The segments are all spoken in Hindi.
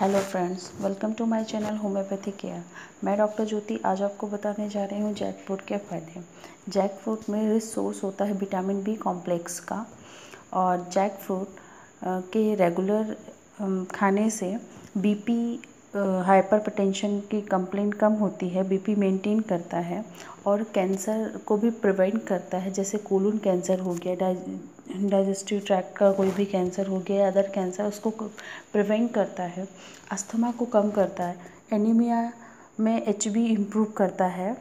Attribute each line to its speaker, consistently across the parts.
Speaker 1: Hello friends, welcome to my channel homeopathy care. मैं डॉक्टर ज्योति आज आपको बताने जा रही हूँ जैक फ्रूट के फ़ायदे। जैक फ्रूट में रिच सोर्स होता है विटामिन बी कॉम्प्लेक्स का और जैक फ्रूट के रेगुलर खाने से बीपी हाइपरटेंशन की कंप्लेंट कम होती है बीपी मेंटेन करता है और कैंसर को भी प्रिवेंट करता है, जैसे कोलून कैंसर हो गया डाइजेस्टिव ट्रैक्ट का कोई भी कैंसर हो गया अदर कैंसर उसको प्रिवेंट करता है अस्थमा को कम करता है एनीमिया में एच बी इम्प्रूव करता है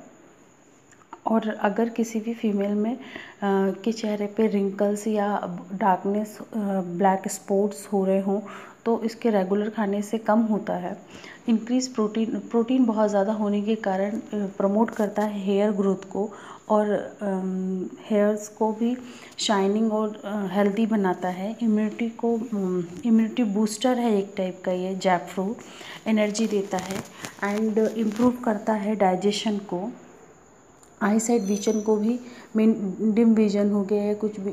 Speaker 1: और अगर किसी भी फीमेल में के चेहरे पे रिंकल्स या डार्कनेस ब्लैक स्पॉट्स हो रहे हों तो इसके रेगुलर खाने से कम होता है। इंक्रीज प्रोटीन प्रोटीन बहुत ज़्यादा होने के कारण प्रमोट करता है हेयर ग्रोथ को और हेयर्स को भी शाइनिंग और हेल्दी बनाता है। इम्यूनिटी को इम्यूनिटी बूस्टर है एक टाइप का ये जैक फ्रूट एनर्जी देता है। एंड इम्प्रूव करता है डाइजेशन को। आई साइड विजन को भी मीन डिम विजन हो गया है, कुछ भी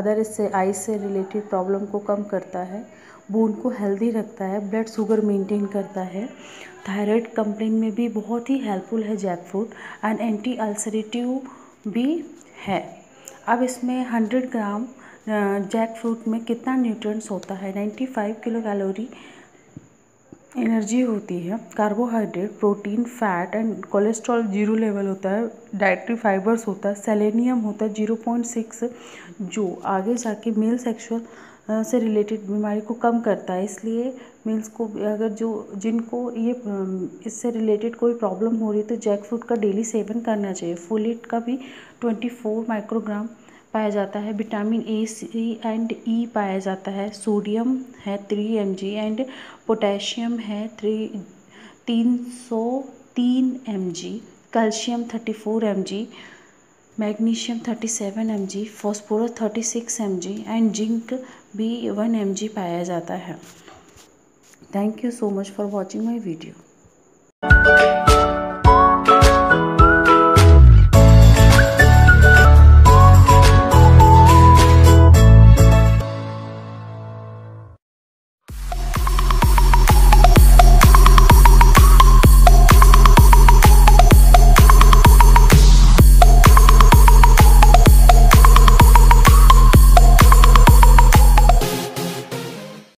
Speaker 1: अदर इससे आई से रिलेटेड प्रॉब्लम को कम करता है बोन को हेल्दी रखता है ब्लड शुगर मेंटेन करता है। थायराइड कंप्लेन में भी बहुत ही हेल्पफुल है Jack fruit and anti ulcerative भी है। अब इसमें हंड्रेड ग्राम जैक फ्रूट में कितना न्यूट्रंस होता है? Ninety five kilo calorie energy होती है carbohydrate protein fat and cholesterol zero level होता है डाइट्री फाइबर्स होता है सेलेनियम होता है ज़ीरो पॉइंट सिक्स जो आगे जाके मेल सेक्सुअल से रिलेटेड बीमारी को कम करता है, इसलिए मेल्स को अगर जो, जिनको ये इससे रिलेटेड कोई प्रॉब्लम हो रही है तो जैक फ्रूट का डेली सेवन करना चाहिए फोलेट का भी ट्वेंटी फोर माइक्रोग्राम पाया जाता है। विटामिन ए, सी एंड ई पाया जाता है। सोडियम है three M G and potassium है थ्री तीन सौ तीन M G calcium thirty four M G magnesium thirty seven M G phosphorus thirty six M G and zinc भी वन एम जी पाया जाता है। Thank you so much for watching my video